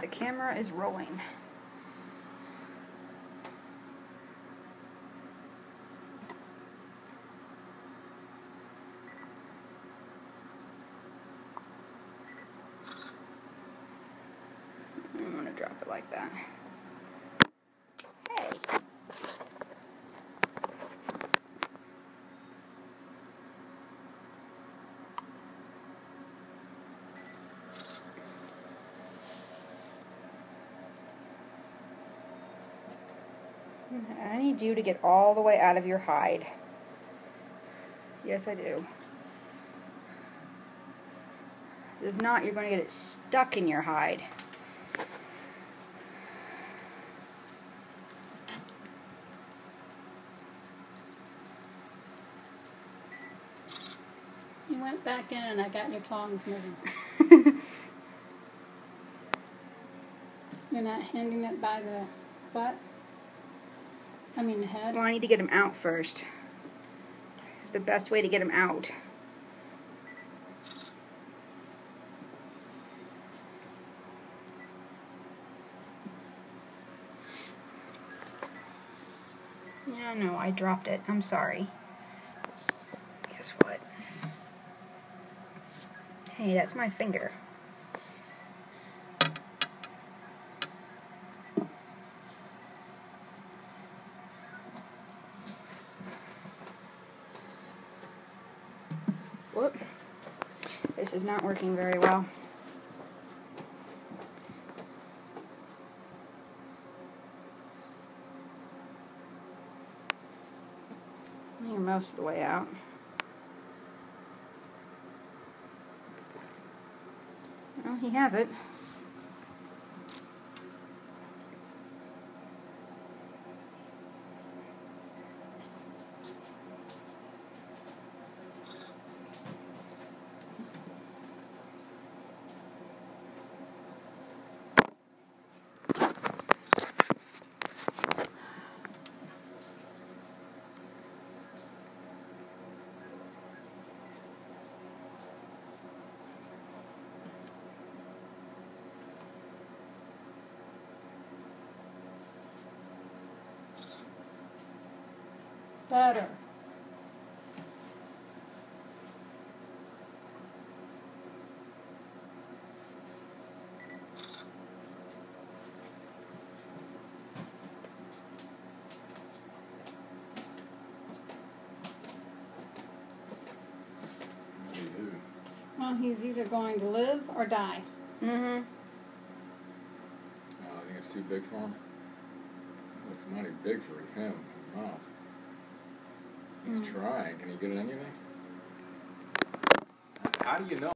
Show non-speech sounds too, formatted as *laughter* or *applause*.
The camera is rolling. I'm gonna drop it like that. I need you to get all the way out of your hide. Yes, I do. If not, you're going to get it stuck in your hide. You went back in and I got your tongs moving. *laughs* You're not handing it by the butt? I mean the head? Well, I need to get him out first. It's the best way to get him out. Yeah, no, I dropped it. I'm sorry. Guess what? Hey, that's my finger. Whoop. This is not working very well. You're most of the way out. Well, he has it. Better. Well, he's either going to live or die. Mm-hmm. Oh, I think it's too big for him. Looks mighty big for his him, his mouth. He's trying. Can he get it anything? How do you know?